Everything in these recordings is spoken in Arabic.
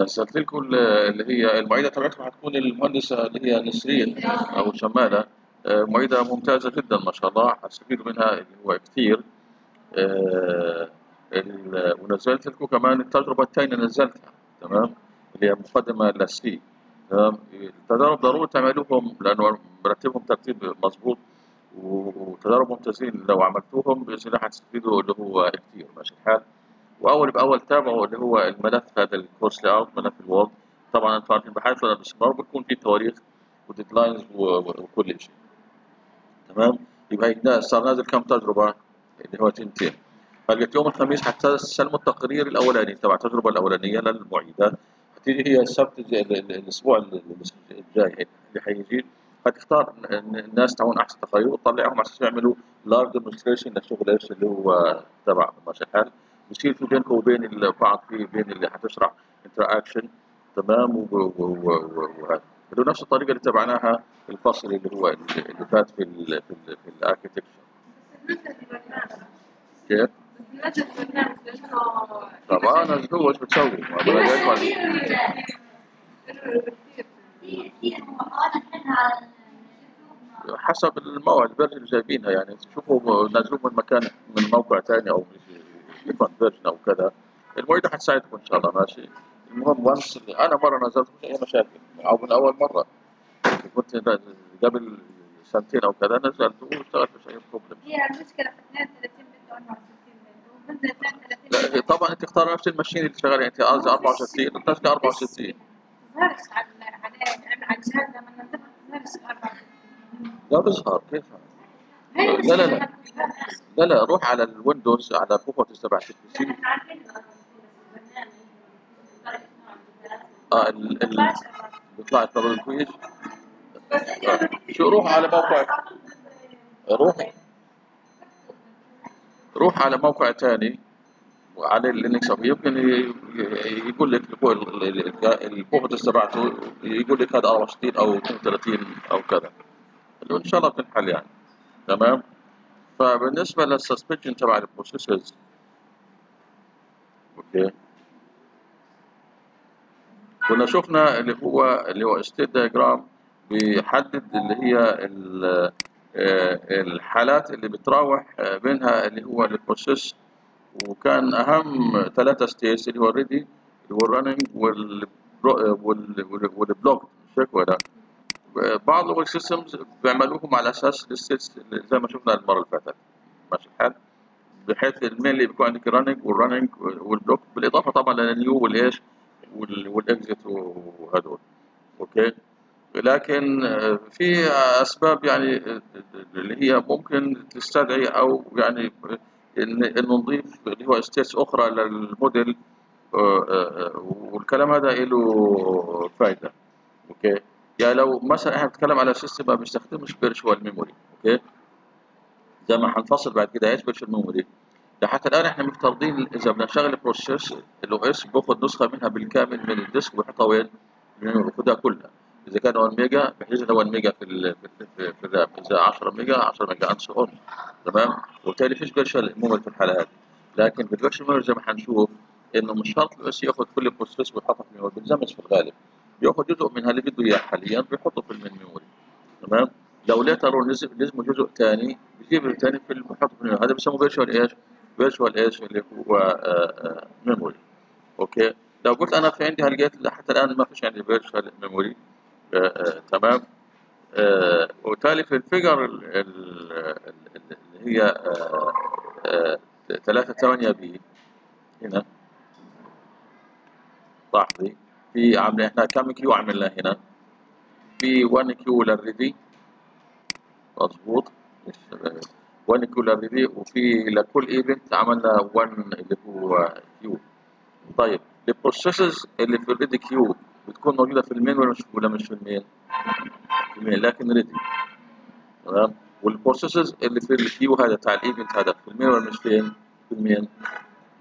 نزلت لكم ال- اللي هي المعيدة تبعتكم هتكون المهندسة اللي هي نسرين أو شمالة. آه، معيدة ممتازة جدا ما شاء الله هتستفيدوا منها اللي هو كثير. آه، ونزلت لكم كمان التجربة الثانية نزلتها تمام؟ اللي هي مقدمة للسي تمام؟ التجارب ضروري تعملوهم لأنه مرتبهم ترتيب مظبوط و- وتجارب ممتازين لو عملتوهم بإذن الله هتستفيدوا اللي هو كثير. ماشي الحال؟ وأول بأول تابعوا اللي هو الملف هذا الكورس layout ملف ال Word طبعا أنتم عارفين بحيث ولا باستمرار بيكون في تواريخ و deadlines وكل شيء تمام؟ يبقى هنا صار نازل كم تجربة؟ اللي هو تنتين. فلقيت يوم الخميس حتسلموا التقرير الأولاني تبع التجربة الأولانية للمعيدات هتيجي هي السبت الأسبوع ال- ال- الجاي اللي حيجي. هتختار الناس تاعون أحسن تقارير وتطلعهم أساس يعملوا لارج ديمونستريشن للشغل إيش اللي هو تبع ماشي الحال بصير في بينكم وبين البعض في بين اللي حتشرح انتراكشن تمام؟ وهذا بدو نفس الطريقة اللي تبعناها الفصل اللي هو اللي اللي فات في ال في ال في الاركتكتشر كيف؟ طبعا إيش بتسوي؟ ما حسب الموعد اللي جايبينها يعني. تشوفوا نازلوه من مكان من موقع ثاني أو ديفرنت فيرجن أو كذا المعيدة حتساعدكم إن شاء الله ماشي؟ المهم وانس أنا مرة نزلت مش أي مشاكل أو من أول مرة. كنت قبل سنتين أو كذا نزلت واشتغلت مش اي بروبلم هي المشكلة في 32 بنت و 64 بنت. وبنت 32 لا طبعا أنت اختار نفس الماشين اللي شغاله أنت قصدي 64 أنت تشتغل 64 تظهرش على على على الجهاز لما تظهرش 64 لا بيظهر كيف؟ لا لا لا. لا لا روح على الويندوز على البي سي آه ال ال بيطلع الطبق كويس شو روح على موقع روح روح على موقع ثاني وعلى اللينكس يمكن يقول لك ال properties تبعته يقول لك هذا 64 أو 32 أو كذا. ان شاء الله بتنحل يعني. تمام؟ فبالنسبة لل suspension تبع ال processors okay. كنا شفنا اللي هو اللي هو state diagram بيحدد اللي هي آه، الحالات اللي بتراوح بينها اللي هو ال process وكان أهم ثلاثة states اللي هو ال ready اللي هو ال running وال blocked. مش هيك ولا بعض ال systems بيعملوهم على أساس زي ما شفنا المرة اللي فاتت. ماشي الحال بحيث ال main اللي بيكون عندك ال running وال running وال blocked بالإضافة طبعا لل new والإيش وال- وال exit وهدول. okay؟ لكن في أسباب يعني اللي هي ممكن تستدعي أو يعني ان إن نضيف اللي هو states أخرى للموديل آه، آه، والكلام هذا له فائده okay؟ يعني لو مثلا إحنا بنتكلم على system ما بيستخدمش virtual memory okay؟ زي ما هنفصل بعد كده إيش virtual memory حتى الآن إحنا مفترضين إذا بدنا نشغل ال process ال OS باخذ نسخة منها بالكامل من ال disk ويحطها وين؟ باخذها كلها. إذا كان 1 mega إنه 1 mega في ال في, في, ال RAM اذا 10 mega 10 mega and so on تمام؟ وبالتالي فيش virtual memory في الحالة هذه. لكن في ال virtual memory زي ما حنشوف إنه مش شرط ال OS ياخذ كل ال process ويحطها في ال memory بيلزمش في الغالب. بياخذ جزء منها اللي بده اياه حاليا بيحطه في ال main memory تمام؟ لو later لازم جزء ثاني بيجيب الثاني في بيحطه في ال memory هذا بيسموه virtual إيش؟ virtual إيش اللي هو memory okay؟ لو قلت أنا في عندي لقيت حتى الآن ما فيش عندي virtual memory تمام؟ آه، وبالتالي في ال figure ال- ال- ال- اللي هي آه، آه، 3 8 b. هنا. لاحظي في عملنا إحنا كم queue عملنا هنا؟ في 1 queue لل ready. مظبوط. مش 1 queue لل ready. وفي لكل event عملنا 1 اللي هو queue طيب ال processes اللي في ال ready queue بتكون موجودة في ال main ولا مش ولا مش في ال main؟ في ال main لكن ready تمام؟ وال processes اللي في ال queue هذا بتاع ال event هذا في المين ولا مش فين؟ في المين؟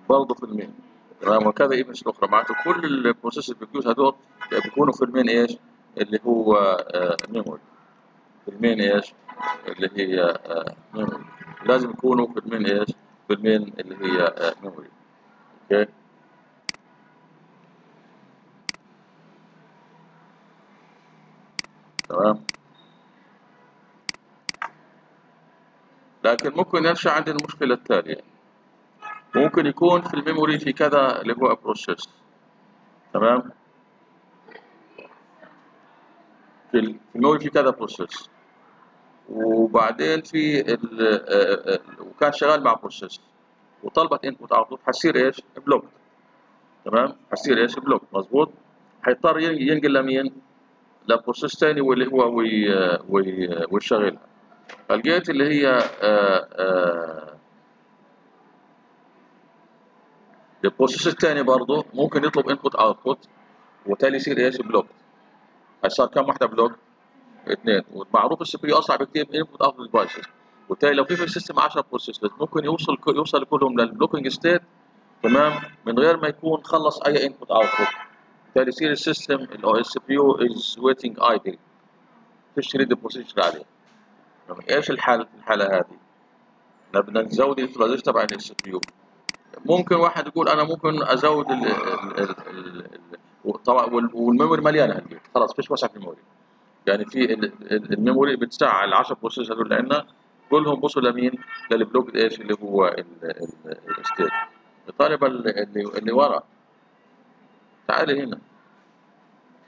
برضه في المين. تمام وكذا events أخرى. الاخرى معناته كل ال processes بال queues هدول بيكونوا في ال main إيش؟ اللي هو آه، memory. في ال main إيش؟ اللي هي آه، memory. لازم يكونوا في ال main إيش؟ في ال main اللي هي آه، memory. okay؟ تمام؟ لكن ممكن يرجع عندنا المشكلة التالية. ممكن يكون في ال memory في كذا اللي هو process تمام في ال- في ال memory في كذا process وبعدين في ال- آه، آه، وكان شغال مع process وطلبت input output حتصير إيش؟ block تمام؟ حتصير إيش؟ block مظبوط؟ هيضطر ين- ينقل لمين؟ ل process تاني واللي هو وي وي ويشغلها فلقيت اللي هي آه، آه، ال process الثاني برضه ممكن يطلب input output وبالتالي يصير إيش؟ block صار كم واحدة block؟ اثنين ومعروف ال CPU أسرع بكثير من input output devices وبالتالي لو في في ال system 10 processes ممكن يوصل يوصل كلهم لل blocking state تمام من غير ما يكون خلص أي input output بالتالي يصير ال system ال CPU is waiting idle فيش ready process عليه تمام؟ إيش الحل في الحالة هذه؟ إحنا بدنا نزود ال utilization تبع ال CPU ممكن واحد يقول أنا ممكن أزود ال والميموري مليانه هالبيت. خلاص فيش وسع في الميموري. يعني في ال- ال- الميموري بتسع ال 10 بروسيسور هذول عندنا كلهم بصوا لمين؟ للبلوك إيش؟ اللي هو الستيت الطالبه اللي اللي ورا. تعالي هنا.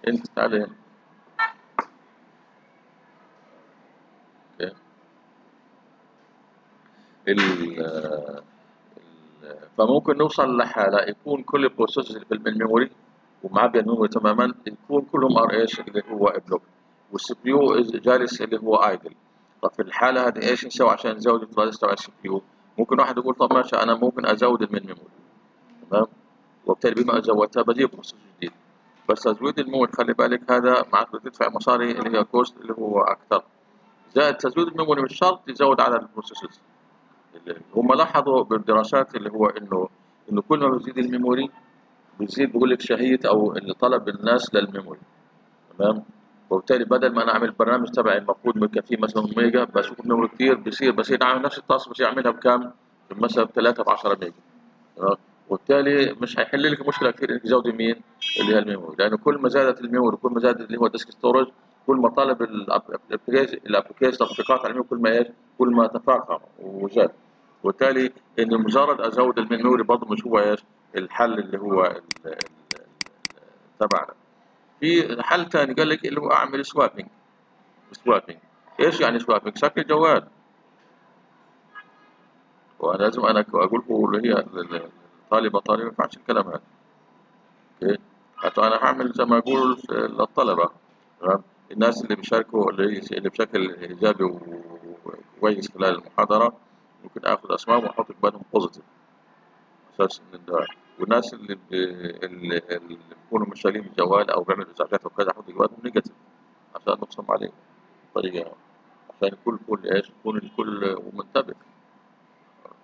أنت تعالي هنا. أوكي. ال- فممكن نوصل لحالة يكون كل ال processes اللي في ال memory ومعبي ال memory تماما يكون كلهم are إيش اللي هو block وال CPU جالس اللي هو idle طب في الحالة هذه إيش نسوي عشان نزود ال utilization تبع ال CPU ممكن واحد يقول طب ماشي أنا ممكن أزود ال main memory تمام؟ وبالتالي بما زودتها بجيب process جديد. بس تزويد ال memory خلي بالك هذا معناته تدفع مصاري اللي هي cost اللي هو أكثر. زائد تزويد ال memory مش شرط يزود عدد ال processes هم لاحظوا بالدراسات اللي هو إنه إنه كل ما بيزيد ال memory بيزيد بيقول لك شهية أو طلب الناس لل memory تمام وبالتالي بدل ما أنا اعمل برنامج تبعي المفروض مكفيه مثلا ميجا بشوف memory كتير بصير بصير اعمل نفس ال task بس يعملها بكام؟ مثلا ب 3 ب 10 ميجا تمام وبالتالي مش هيحل لك مشكلة كثير إنك تزودي مين؟ اللي هي ال memory لأنه كل ما زادت ال memory كل ما زاد اللي هو ال disk storage كل ما طلب ال application التطبيقات على ال memory كل ما إيش؟ كل ما تفاقم وزاد وبالتالي ان مجرد أزود ال memory برضه مش هو إيش؟ الحل اللي هو تبعنا. في حل ثاني قال لك اللي هو أعمل swapping swapping إيش يعني swapping؟ شكل جوال. وأنا لازم أنا أقول له اللي هي الطالبه طالبه ما ينفعش الكلام هذا. أوكي؟ أنا هعمل زي ما أقول للطلبه الناس اللي بيشاركوا اللي بشكل إيجابي وكويس خلال المحاضرة ممكن آخذ أسمائهم وأحط قبالهم بوزيتيف أساس الدواعي والناس اللي اللي, بيكونوا مش شايلين الجوال أو بيعملوا إزعاجات وكذا أحط قبالهم نيجاتيف عشان نقسم عليهم طريقه عشان الكل كل إيش يكون الكل منتبه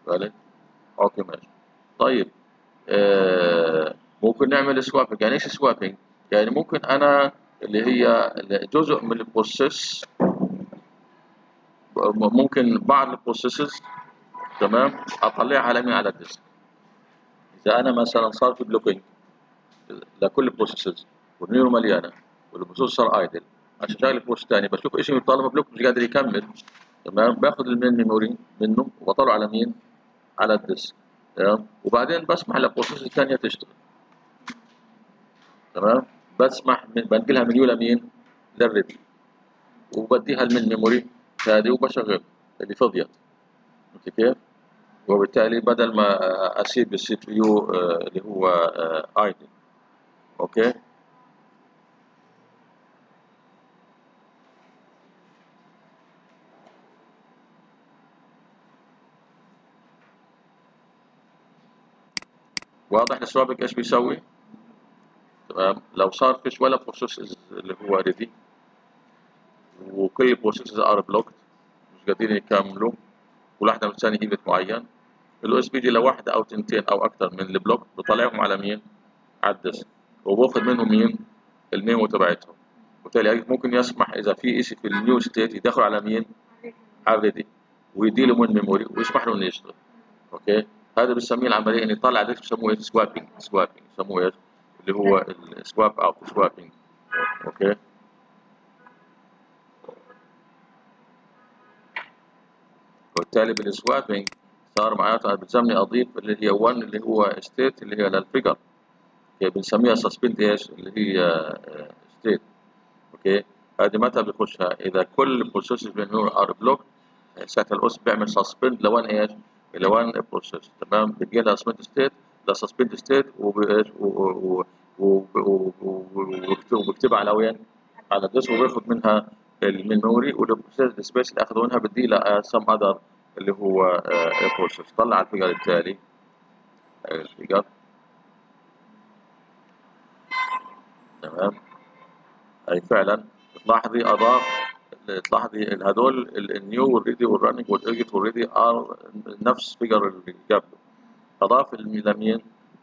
بالك okay ماشي. طيب آه ممكن نعمل swapping يعني إيش swapping يعني ممكن أنا اللي هي جزء من ال process ممكن بعض ال processes تمام؟ اطلعها على مين على ال disk إذا أنا مثلا صار في blocking لكل ال processes وال memory مليانه وال process صار idle عشان شغل process ثاني بشوف إيش طالما block مش قادر يكمل. تمام؟ باخذ ال main memory منه وبطلعه على مين؟ على ال disk تمام؟ وبعدين بسمح لل process الثانية تشتغل. تمام؟ بسمح من بنقلها من يو لمين لل ready وبديها ال main memory هذه وبشغل اللي فضيت. فهمت كيف؟ وبالتالي بدل ما أسيب ال CPU اللي هو idle okay؟ واضح ال swapping إيش بيسوي؟ تمام لو صار فيش ولا process اللي هو ready وكل ال processes are blocked مش قادرين يكملوا كل واحدة مستني event معين ال OS بي دي لو واحدة أو تنتين أو أكثر من ال block بطلعهم على مين؟ على ال disk وباخذ منهم مين؟ ال memory تبعتهم وبالتالي ممكن يسمح إذا في شيء في ال new state يدخل على مين؟ على ال ready ويدي له من memory ويسمح له انه يشتغل okay هذا بنسميه العملية ان يطلع disk بسموه إيش؟ swapping swapping بسموه؟ اللي هو ال swap out swapping. okay. وبالتالي بال swapping صار معناته بتسمي اضيف اللي هي 1 اللي هو state اللي هي لل figure okay بنسميها suspend إيش؟ اللي هي آه، state okay. هذه متى بيخشها؟ إذا كل processes بينهم are block ساعتها ال OS بيعمل suspend ل one إيش؟ ل one process تمام؟ بتجي لها suspend state ل suspend state وبكتبها على وين على ال disk وبياخد منها ال memory وال process space اللي اخذوا منها بدي لها some other اللي هو process طلع ال figure التالي. ال figure. تمام. أي فعلا. تلاحظي أضاف تلاحظي هذول النيو والريدي والرننج والايجيت والريدي ار نفس figure اللي قبله. اضاف الميلامين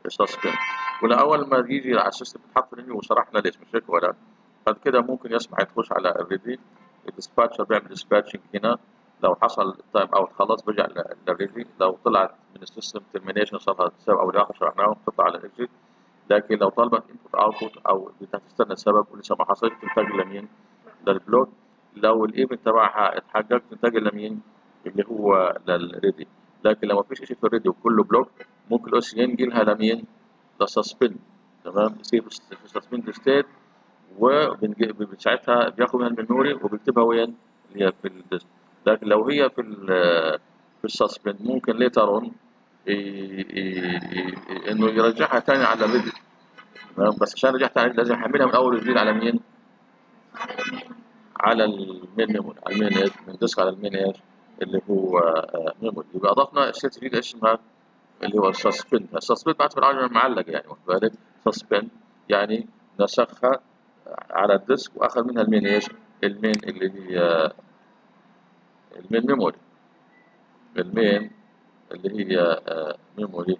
suspend ولاول ما يجي على ال system بتحط ال new وشرحنا ليش مش هيك ولا؟ بعد كده ممكن يسمح يخش على ال ready ال dispatcher بيعمل dispatching هنا. لو حصل ال time out خلص برجع لل ready لو طلعت من ال system termination صار لها سبب أو الآخر شرحناه تطلع على ال exit لكن لو طلبت input output أو بدها تستنى سبب ولسه ما حصلش تنتقل لمين؟ لل block لو ال event تبعها اتحقق تنتقل لمين؟ اللي هو لل ready لكن لو ما فيش شيء في ال ready وكله block ممكن ال OS ينقلها لمين؟ ل suspend تمام يصير في suspend state وساعتها بياخد منها ال memory وبيكتبها وين؟ اللي هي في ال disk لكن لو هي في في ال suspend ممكن later on إنه يرجعها تاني على ال ready تمام بس عشان يرجعها تاني لازم يحملها من أول وجديد على مين؟ على ال main memory على ال main؟ من disk على ال main إيش؟ اللي هو memory. يبقى أضفنا اشياء جديده اسمها؟ اللي هو ال suspend ال suspend معناته بالعربي معلق يعني واخد بالك؟ suspend يعني نسخها على ال disk وأخذ منها ال main إيش؟ ال main اللي هي ال main memory. ال main اللي هي memory.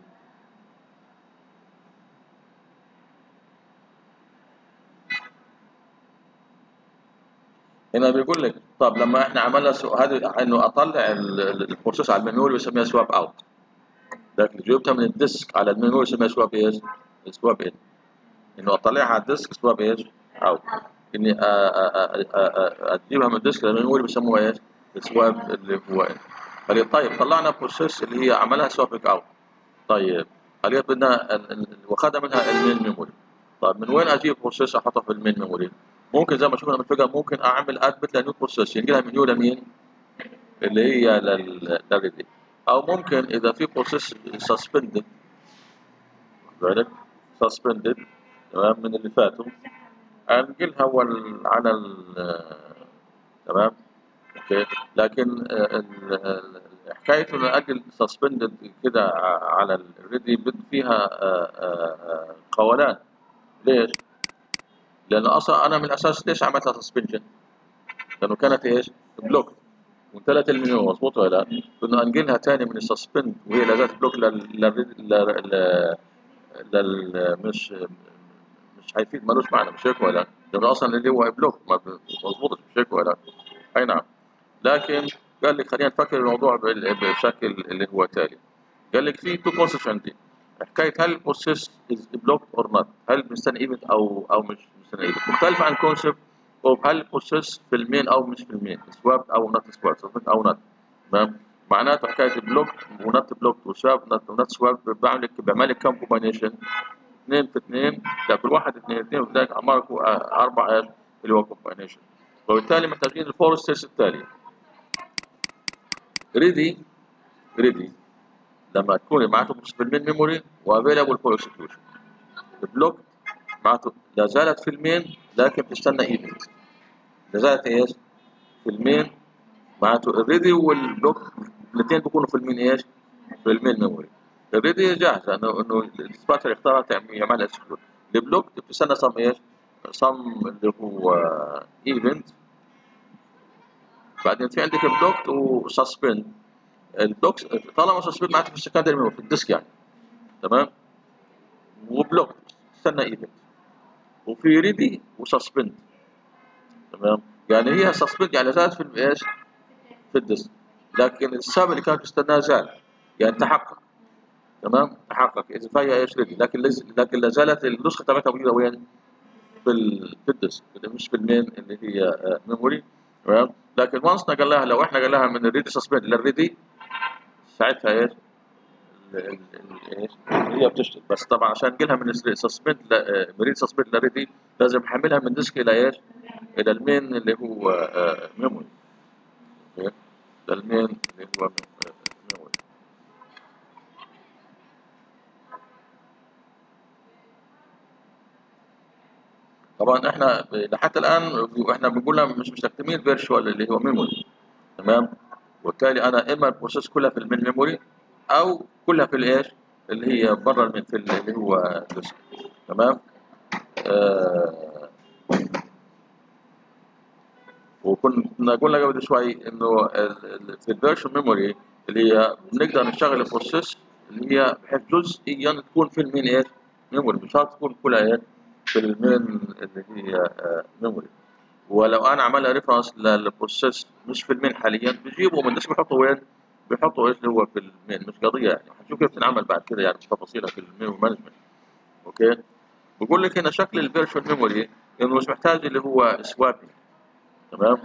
هنا بيقول لك طب لما إحنا عملنا. هذه إنه أطلع ال process على ال memory بسميها swap out لكن جبتها من ال disk على ال memory بسميها swap إيش؟ swap in إنه أطلعها على ال disk swap إيش؟ out إني اجيبها من ال disk لل memory بيسموها إيش؟ ال swap اللي هو in قال طيب طلعنا process اللي هي عملها swapping out طيب قال بدنا واخذها منها ال main memory طيب من وين أجيب process أحطها في ال main memory؟ ممكن زي ما شفنا من ال figure ممكن أعمل admit ل new process ينقلها من new لمين؟ اللي هي لل ready أو ممكن إذا في process suspended بالك suspended تمام من اللي فاتوا انقلها على تمام okay لكن حكاية إنه أجل suspended كده على ال ready فيها قولان ليش؟ لأن أصلا أنا من الاساس ليش عملت لها suspension؟ لأنه كانت إيش؟ block وانتلت المنيو مظبوط ولا لا؟ كنا أنقلها تاني من ال suspend وهي لا زالت block لل لل لل مش مش هيفيد ملوش معنى مش هيك ولا لأنه أصلا اللي هو block ما مش هيك ولا أي نعم لكن قال لك خلينا نفكر الموضوع بشكل اللي هو تالي قال لك في two concept عندي حكايه هل ال process is block or not هل بنستنى event أو أو مش بنستنى event؟ مختلف عن concept of هل ال process في ال main أو مش في ال main swap أو not swap أو نوت تمام؟ معناته حكايه block و not block و swap و not swap بعمل لك بعمل لك كم combination اثنين في اثنين لا كل واحد اثنين اثنين وذلك عماركم أربع إيش اللي هو combination وبالتالي محتاجين ال four state التاليه ready ready لما تكون معناته في ال main memory و available for execution ال block معناته لا زالت في ال main لكن بتستنى event لا زالت إيش؟ في ال main معناته ال ready وال block الاثنين بيكونوا في ال main إيش؟ في ال main memory ال ready جاهزه إنه انه ال dispatcher يختارها يعملها execute ال block بتستنى some إيش؟ some اللي هو event بعدين في عندك block و suspend ال block طالما suspend معناته في ال secondary memory في ال disk يعني. تمام؟ و block استنى event وفي ready و suspend. تمام؟ يعني هي suspend يعني زالت في إيش؟ في ال disk. لكن السبب اللي كانت تستناه زال يعني تحقق. تمام؟ تحقق. إذا فهي إيش؟ ready. لكن لز... لكن لا زالت النسخة تبعتها موجوده وين؟ في ال... في ال disk. مش في ال main اللي هي memory تمام؟ لكن once نقلناها لو إحنا قلناها من ال ready suspend لل ready ساعتها إيش؟ إيش؟ هي بتشتغل بس طبعا عشان نقلها من suspend من ready suspend لل ready لازم نحملها من disk إلى إيش؟ إلى ال main اللي هو آه، memory okay؟ لل main اللي هو mem- آه، memory طبعا إحنا لحتى الآن إحنا بنقول مش مستخدمين virtual اللي هو memory تمام وبالتالي أنا إما ال process كلها في ال main memory أو كلها في الإيش؟ اللي هي بره المين في اللي هو ديسك تمام؟ آه وكنا قلنا قبل شوي إنه في ال virtual memory اللي هي بنقدر نشغل ال process اللي هي بحيث جزئيا تكون في ال main إيش؟ memory مش شرط تكون كلها إيش؟ في ال main اللي هي آه، memory ولو أنا عملها reference لل process مش في ال main حاليا بجيبه من إيش بيحطوا وين؟ بيحطوا إيش اللي هو في ال main مش قضية يعني. هنشوف كيف تنعمل بعد كده يعني مش تفاصيلها في ال main management okay؟ بقول لك هنا شكل ال virtual memory إنه مش محتاج اللي هو swapping تمام؟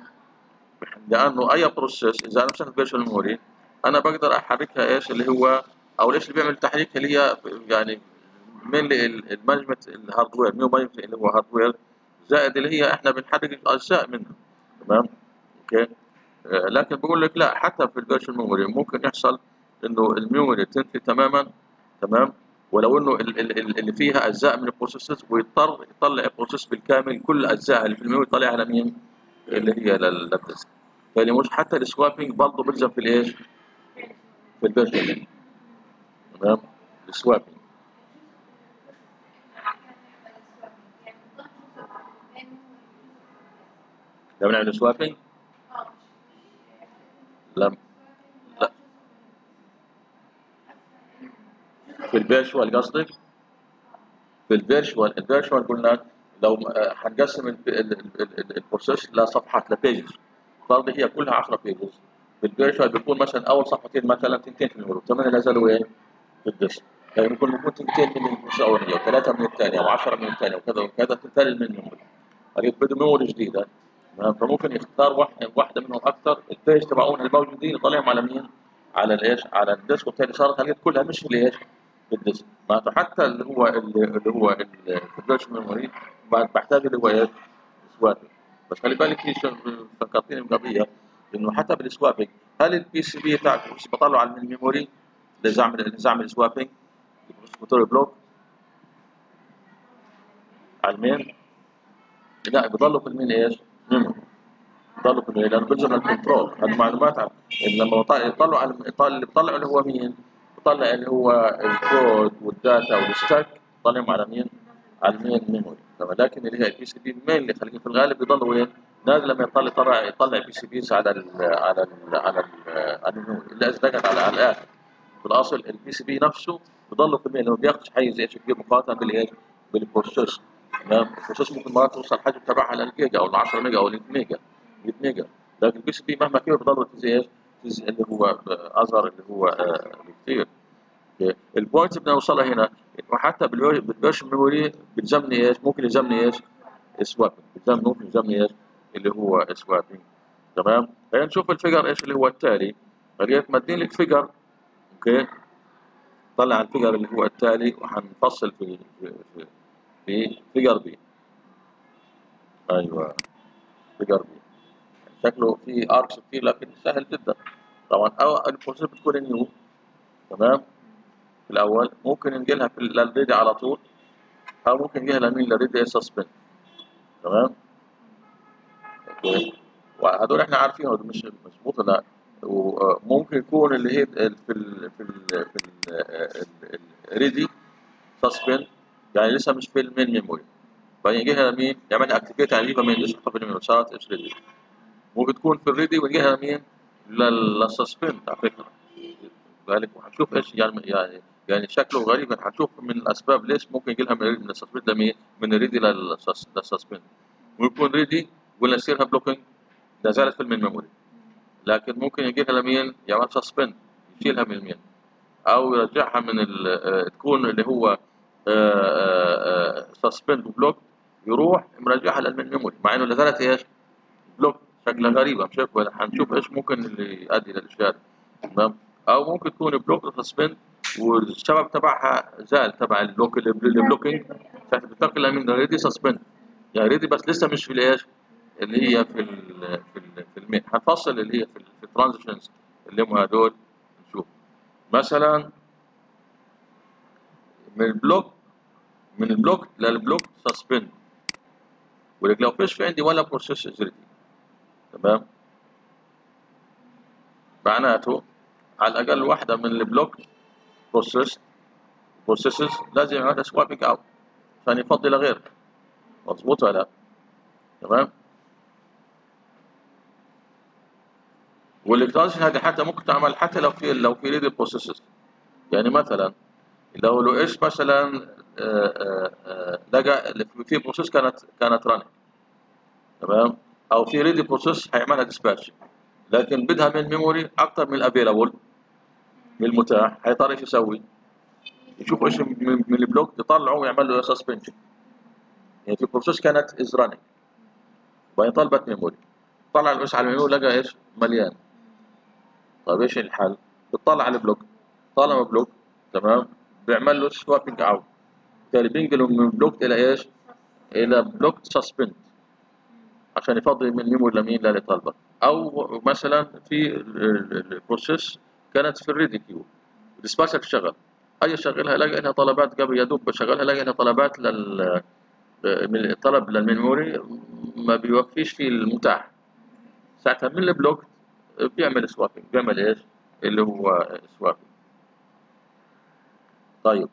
لأنه أي process إذا أنا مشغل virtual memory أنا بقدر أحركها إيش اللي هو أو ليش اللي بيعمل التحريك اللي هي يعني من ال management ال hardware نيو management اللي هو hardware زائد اللي هي إحنا بنحرك اجزاء منها. تمام؟ okay؟ آه، لكن بقول لك لا حتى في ال virtual memory ممكن يحصل إنه ال memory تنفي تماما تمام؟ ولو إنه ال- ال- ال- اللي فيها أجزاء من ال processes ويضطر يطلع ال process بالكامل كل أجزاء اللي في ال memory يطلعها على مين؟ اللي هي لل- لل disk. يعني مش حتى ال swapping برضه بيلزم في الإيش؟ في ال virtual تمام؟ ال swapping لما نعمل swapping لا. لا. في ال virtual قصدك؟ في ال virtual ال virtual قلنا لو هنقسم ال- ال- ال- ال- process لصفحات ل pages فرض هي كلها 10 pages في ال virtual بيكون مثلا أول صفحتين مثلا تنتين في ال memory ثمانية لا زالوا إيه؟ في ال disk يعني بيكون بيكون تنتين من ال process الاولانيه وثلاثه من الثانية و10 من الثانية وكذا وكذا تنتهي من ال memory هذه بده memory جديده؟ فممكن يختار واحد واحدة منهم أكثر ال page تبعون الموجودين يطلعهم على مين؟ على الإيش؟ على ال disk وبالتالي صارت هذه كلها مش الايش؟ في ال disk معناته حتى اللي هو اللي هو ال virtual memory بحتاج اللي هو إيش؟ swapping بس خلي بالك في بقضية إنه حتى بال swapping هل ال PCB تاعك مش بطلعه على ال memory اللي اعمل اللي اعمل swapping موتور بلوك على المين لا بيضلوا في المين إيش؟ ميموري بيضلوا في المين لأنه بيلزم الكنترول هذه معلومات عن لما يطلع- اللي بيطلعوا اللي هو مين؟ بيطلع اللي هو الكود والداتا والستاك. بيطلعهم على مين؟ على المين ميموري تمام لكن اللي هي البي سي بي المين اللي خليه في الغالب بيضل وين؟ نازل لما يطلع يطلع يطلع بي سي بيز على ال على ال على ال على ال memory إلا إذا على على الآخر. في الأصل ال PCB نفسه بضل في ال main لأنه بياخذ حيز إيش كبير مقارنة بالايش؟ بال process تمام؟ ال process ممكن مرات توصل الحجم تبعها للجيجا أو ل 10 mega أو ل 100 mega 100 mega لكن ال PCB مهما كبر بضل في؟ في اللي هو اصغر اللي هو آه، بكثير ال point بدنا نوصلها هنا. إنه حتى بال vir- بال virtual memory بيلزمني إيش؟ ممكن يلزمني إيش؟ swapping بيلزمني ممكن يلزمني إيش؟ اللي هو swapping تمام؟ خلينا نشوف ال figure إيش اللي هو التالي. خليك مدين لك figure okay؟ طلع ال figure اللي هو التالي وحنفصل في في, في figure B. أيوه. figure B. شكله في arcs كتير لكن سهل جدا. طبعا أو ال process بتكون new تمام؟ في الأول ممكن ننقلها في لل ready على طول أو ممكن ننقلها لمين لل ready suspend تمام؟ okay وهدول إحنا عارفينهم مش مظبوط لأ. وممكن يكون اللي هي في ال في ال في ال ال ready suspend يعني لسه مش في ال main memory بعدين يجيها لمين؟ يعمل activate يعني يجيبها main إيش في ال memory صارت إيش ready ممكن تكون في ال ready ويجيها لمين لل suspend على فكرة. ذلك وهنشوف إيش يعني يعني يعني شكله غريب. هنشوف من الأسباب ليش ممكن يجي لها من ال suspend لمين من ال ready لل suspend ويكون ready ولا يصيرها blocking؟ لا زالت في ال main memory لكن ممكن يجي لها لمين يعمل suspend يشيلها من ال main. أو يرجعها من ال- تكون اللي هو suspend و block يروح مرجعها لل main memory مع إنه لا زالت إيش؟ block شكلها غريبة. مش هنشوف إيش ممكن اللي يؤدي للاشياء دي. تمام؟ أو ممكن تكون block suspend والسبب تبعها زال تبع ال block ال blocking بتنتقل من ready suspend يعني ready بس لسه مش في الإيش؟ اللي هي في ال في ال في ال main هنفصل اللي هي في, في ال transitions اللي هم هدول. نشوف. مثلا من ال block من ال block لل block سسبند ولكن لو فيش في عندي ولا بروسيس ريدي تمام؟ معناته على الأقل واحدة من البلوك بروسيس بروسيسز لازم يعملها سوابنج اوت عشان يفضي لغيرها مظبوط ولا لا؟ تمام؟ والالكترونيشن هذه حتى ممكن تعمل حتى لو في لو في ريدي بروسيسز يعني مثلا لو لو إيش مثلا آه، آه، آه، لقى في process كانت كانت runni- تمام؟ أو في ready process هيعملها dispatch لكن بدها من memory أكثر من ال available من المتاح. هيضطر يسوي؟ يشوف إيش من ال block يطلعه ويعمل له suspension يعني في process كانت is running وبعدين طلبت memory طلع إيش على ال memory لقى إيش؟ مليان. طيب إيش الحل؟ بتطلع على ال blocked. طالما blocked تمام؟ بيعمل له swapping out بالتالي بينقله من blocked إلى إيش؟ إلى blocked suspend عشان يفضي من memory لمين للي طالبه أو مثلا في ال process كانت في ال ready queue ال dispatcher شغل. أي شغلها الاقي لها طلبات قبل يا دوب بشغلها الاقي لها طلبات لل من الطلب لل memory. ما بيوفيش فيه المتاح. ساعتها من ال blocked بيعمل swapping بيعمل إيش؟ اللي هو swapping طيب.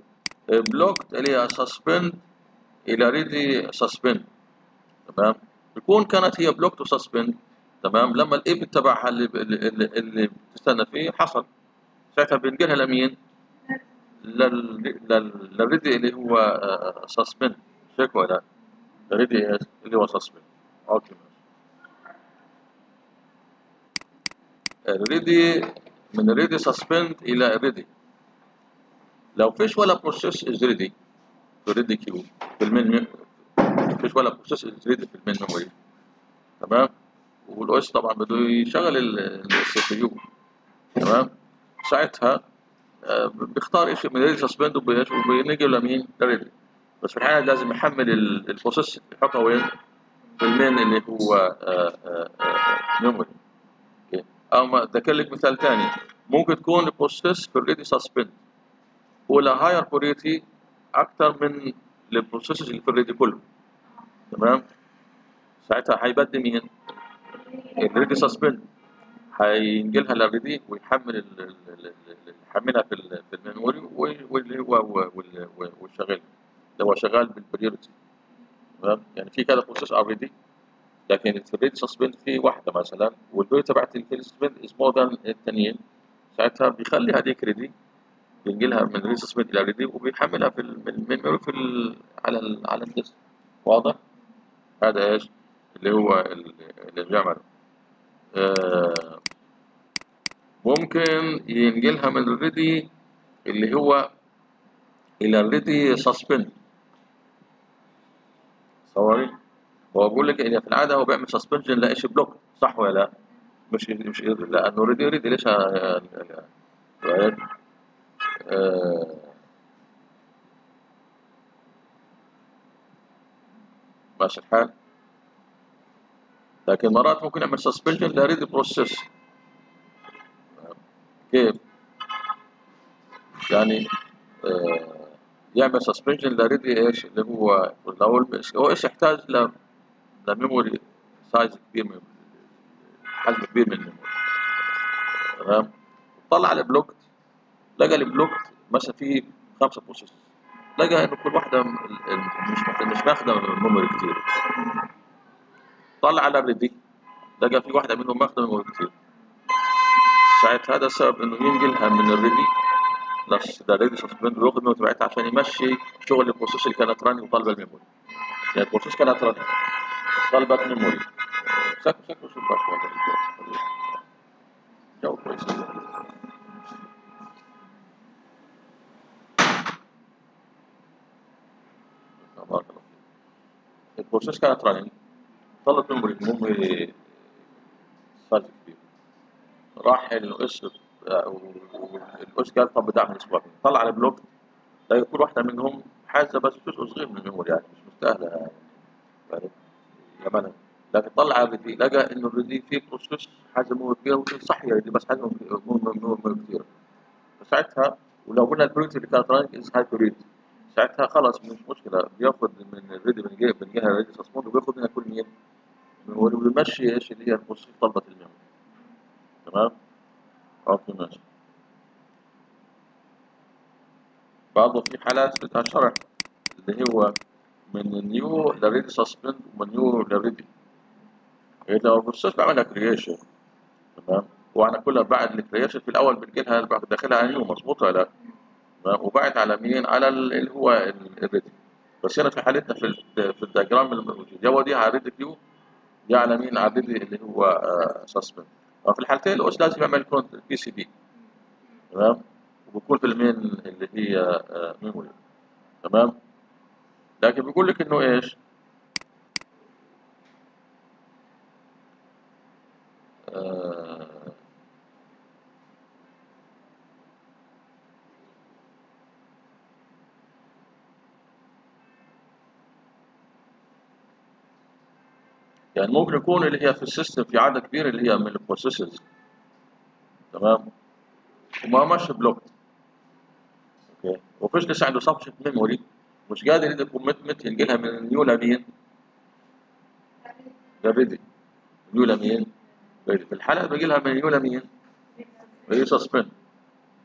blocked اللي هي suspend إلى ready suspend تمام؟ بيكون كانت هي blocked to suspend تمام؟ لما ال event تبعها اللي اللي, بتستنى فيه حصل. ساعتها بينقلها لمين؟ لل لل- لل ready اللي هو suspend مش هيك ولا إيش؟ اللي هو suspend okay. ال ready من ال ready suspend إلى ال ready. لو فيش ولا process is ready في ال ready queue. في ال main فيش ولا process ready في memory تمام؟ وال OS طبعا بده يشغل ال CPU. تمام؟ ساعتها آه، بيختار شيء من ال ready suspend وبينقل لمين؟ لل ready بس في الحالة لازم يحمل ال- process يحطها وين؟ في ال main اللي هو آه، آه، آه، memory أو ذكر لك مثال ثاني ممكن تكون ال process في ال ready suspend هو له higher priority أكثر من ال processes اللي في ال ready كله. تمام؟ ساعتها هيبدي مين؟ ال ready suspend هينقلها لل ready ويحمل يحملها في في ال memory وال- واللي هو وال- وال- والشغال. اللي هو شغال بال priority تمام؟ يعني في كذا process already لكن في ال ready suspend في واحدة مثلا وال priority تبعت ال ready suspend is more than الثانيين ساعتها بيخلي هذيك ready بينقلها من ready suspend إلى ready وبيحملها في ال memory في على على ال disk. واضح؟ هذا إيش؟ اللي هو ال- اللي بيعمله آه، ممكن ينقلها من ال ready اللي هو إلى ال ready suspend sorry هو بقول لك في العاده هو بيعمل suspension لإيش؟ blocked. صح ولا لا؟ مش مش لأنه ready ready ليش؟ ه- ه- آه، ماشي الحال. لكن مرات ممكن يعمل suspension ل ready process كيف؟ يعني آه، يعمل suspension ل ready إيش؟ اللي هو لو هو إيش يحتاج ل memory size كبير من حجم كبير من ال memory. تمام؟ طلع ال blocked لقى ال blocked مثلا فيه خمسة process لقى إنه كل واحدة مش مش ماخدة memory كتير. طلع على ال ready لقى في واحدة منهم ماخدة memory كتير. ساعة هذا السبب إنه ينقلها من ال ready بس ده ready suspend وياخد ال memory بتاعتها عشان يمشي شغل ال process اللي كانت running وطالبة ال memory يعني ال process كانت running طلبت memory شكله شكله شو باك والله الجو جو كويس. ال process كانت running طلبت memory ال memory size كبير راح ال OS ال OS قال طب أعمل swap طلع على blocked لا كل واحدة منهم حاجزة بس جزء صغير من ال memory يعني مش مستاهلة يعني. لكن طلع على الريدي لقى إنه الريدي فيه بروسيس حاجة مو كبيره صح ريدي بس حاجة مو كثيره فساعتها ولو قلنا البريورتي اللي كانت رانك از هاي بريورتي ساعتها خلاص مش مشكلة. بياخذ من الريدي من جهه من جهة الريدي سسبوند وبياخذ منها كل مين وبيمشي إيش اللي هي البروسيس طلبت الميموري تمام؟ أوكي ماشي برضه في حالات بدها شرح اللي هو من ال new ل ready suspend ومن new ل ready. اذا ال process بعملها creation تمام؟ وأنا كلها بعد ال creation في الأول بنجي لها داخلها new مظبوط ولا لا؟ وبعد على مين؟ على ال- اللي هو ال ready. بس هنا في حالتنا في في ال diagram الموجود يا ودي على ready queue يا على مين؟ على ready اللي هو suspend ففي الحالتين ال OS لازم يعمل كونت PCB تمام؟ وبكون في ال main اللي هي memory تمام؟ لكن بيقول لك إنه إيش؟ آه يعني ممكن يكون اللي هي في ال system في عدد كبير اللي هي من ال processes تمام وما ماشي بلوك أوكي وفيش لسه عنده سبشت ميموري مش قادر يدي كوميتمنت ينقلها من النيو لمين؟ لريدي نيو لمين؟ في الحلقة بيجي لها من نيو لمين؟ ريدي سسبند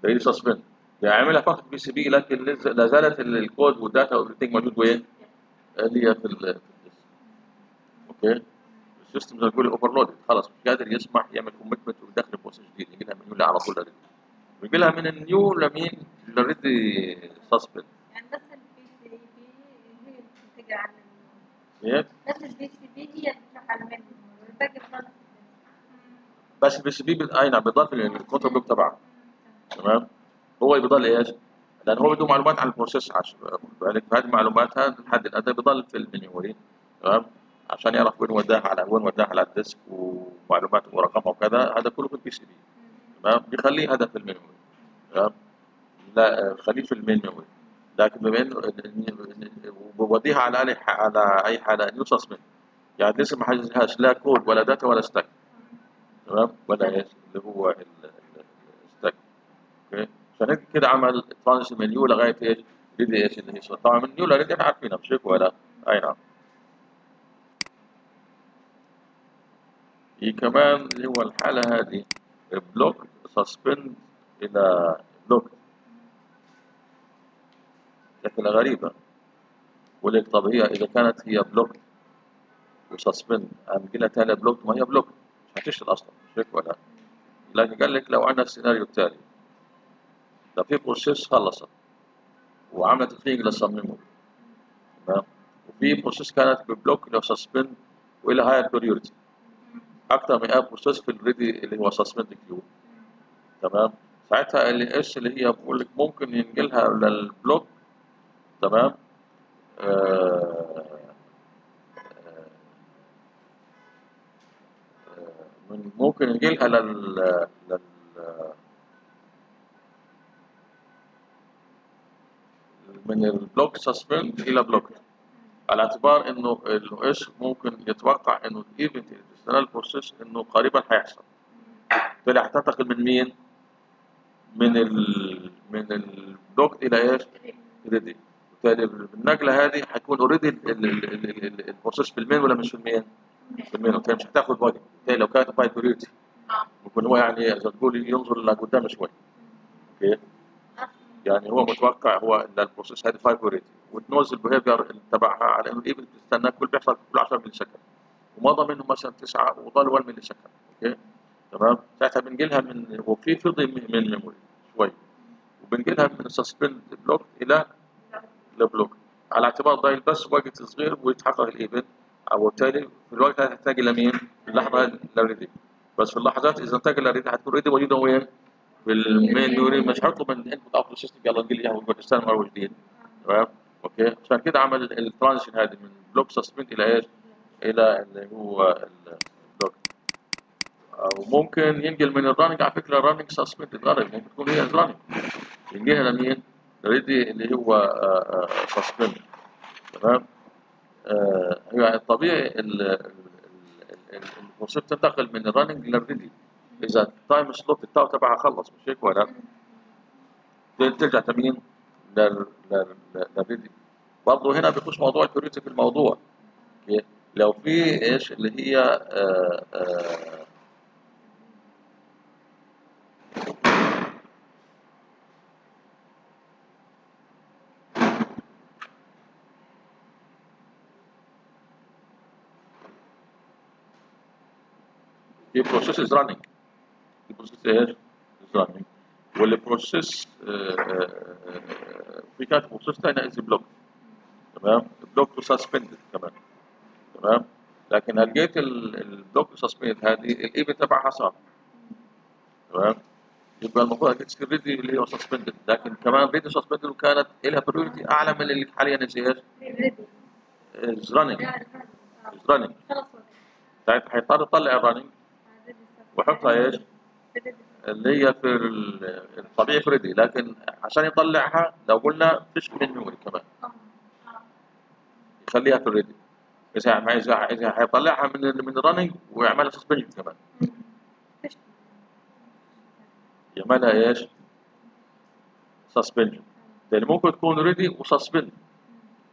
ريدي سسبند عاملها فقط بي سي بي لكن لا زالت ال- الكود والداتا موجود وين؟ اللي هي في. أوكي ال system زي ما بيقول overloaded خلاص مش قادر يسمح يعمل commitment ويدخل process جديد يجي لها من new على طول لها من ال new لمين؟ ل ready suspend يعني بس ال PCB هي اللي بتنتج عن إيه؟ بس ال PCB هي اللي بتروح على المنيو والباقي بضل بس ال PCB أي نعم بيضل في ال control block تبعه. تمام؟ هو بيضل إيش؟ لأن هو بده معلومات عن ال process عشان بالك هذه المعلومات هذا الحد الادنى بيضل في ال memory تمام؟ عشان يعرف وين وداها على وين وداها على ال disk ومعلومات ورقمها وكذا هذا كله في ال PCB تمام؟ بيخليه هذا في ال memory. تمام؟ لا خليه في ال main memory لكن بما انه بوديها على على أي حالة new suspend يعني لسه ما حجزهاش لا كود ولا data ولا stack تمام؟ ولا إيش؟ اللي هو ال- ال- ال stack okay؟ عشان هيك كده عمل transition من new لغاية إيش؟ ready إيش اللي هي. طبعا من ل ready إحنا عارفينها. مش هيك ولا؟ أي نعم. في كمان اللي هو الحالة هذه block suspend إلى block لكن غريبة. يقول لك طب هي إذا كانت هي block و suspend قلنا تاني block ما هي block. مش هتشتغل أصلا مش هيك ولا؟ لكن قال لك لو عندنا السيناريو التالي لو في بروسيس خلصت وعملت ثينج للصميم تمام؟ وفي بروسيس كانت ببلوك لو سسبند وإلى هاي بريورتي أكثر من اب بروسيس في الريدي اللي هو سسبند كيو تمام؟ ساعتها إيش اللي هي بقول لك ممكن ينقلها للبلوك. تمام؟ آه آه آه، من ممكن ينقلها لل لل من ال block suspend إلى block. على اعتبار إنه إيش ممكن يتوقع إنه ال event بيستنى ال process إنه قريبا هيحصل. بالتالي هتنتقل من مين؟ من ال من ال block إلى إيش؟ ready بالتالي بالنقله هذه هيكون اوريدي البروسيس في المين ولا مش في المين؟ في المين. وبالتالي مش هتاخد وقت بالتالي لو كانت high priority بيكون هو يعني ما تقول ينظر لقدام شوي. okay؟ يعني هو متوقع هو إن ال process هذه high priority و it knows ال behavior تبعها على إنه ال event بتستنى كل بيحصل كل 10 millisecond ومضى منهم مثلا تسعة وضل 1 millisecond okay؟ تمام؟ ساعتها بنقلها من وفي فضي من memory شوي. وبنقلها من ال suspend block إلى ل block على اعتبار ضايل بس وقت صغير ويتحقق ال event وبالتالي في الوقت هذا تحتاج إلى مين؟ اللحظة هذه ل ready بس في اللحظات إذا انتقل ل ready حتكون ready موجودة وين؟ في ال main memory مش هيطلب من ال input output system يلا انقل لي اياها استنى مره جديد. تمام؟ okay؟ عشان كده عمل ال transition هذه من block suspend إلى إيش؟ إلى اللي هو ال block أو ممكن ينقل من ال running على فكرة ال running suspended running ممكن تكون هي ال running ينقلها لمين؟ ready اللي هو suspend تمام؟ آه، هي الطبيعي ال- ال- ال- ال- ال process تنتقل من ال running لل ready إذا ال time slot ال time out تبعها خلص مش هيك ولا؟ ترجع لمين لل- لل- لل ready برضه هنا بيخش موضوع ال priority في الموضوع؟ لو في إيش اللي هي آه، آه، في process is running في process إيش؟ is running وال process في كانت process ثانية is block تمام؟ block to suspended كمان. تمام؟ لكن لقيت ال block to suspended هذه ال event تبعها صار تمام؟ يبقى المفروض تصير ready اللي هو suspended لكن كمان ready suspended وكانت لها priority أعلى من اللي حاليا is إيش؟ is running is running خلص ساعتها حيضطر يطلع ال running ويحطها إيش؟ اللي هي في ال- الطبيعي ف ready لكن عشان يطلعها لو قلنا فيش memory كمان. يخليها في ال ready إذا ما اذا إذا حيطلعها من من ال running ويعملها suspension كمان. يعملها إيش؟ suspension لأن ممكن تكون ready و suspend